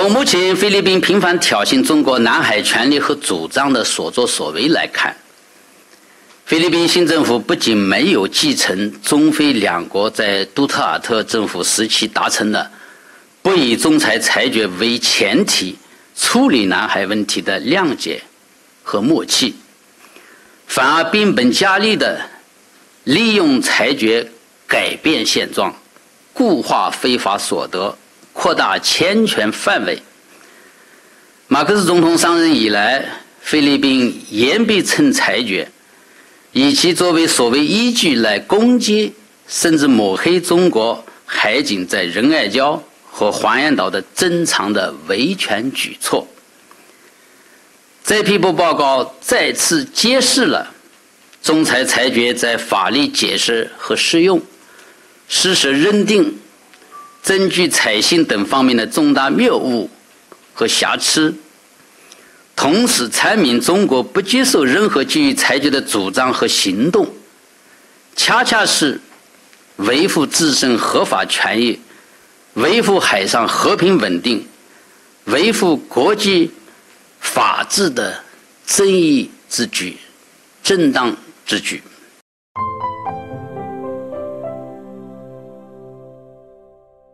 从目前菲律宾频繁挑衅中国南海权利和主张的所作所为来看，菲律宾新政府不仅没有继承中菲两国在杜特尔特政府时期达成的不以仲裁裁决为前提处理南海问题的谅解和默契，反而变本加厉的利用裁决改变现状，固化非法所得，扩大牵权范围。马克思总统上任以来，菲律宾严必称裁决。以其作为所谓依据来攻击甚至抹黑中国海警在仁爱礁和黄岩岛的正常的维权举措。这批部报告再次揭示了仲裁裁决在法律解释和适用、事实认定、证据采信等方面的重大谬误和瑕疵。同时阐明中国不接受任何基于裁决的主张和行动，恰恰是维护自身合法权益、维护海上和平稳定、维护国际法治的正义之举、正当之举。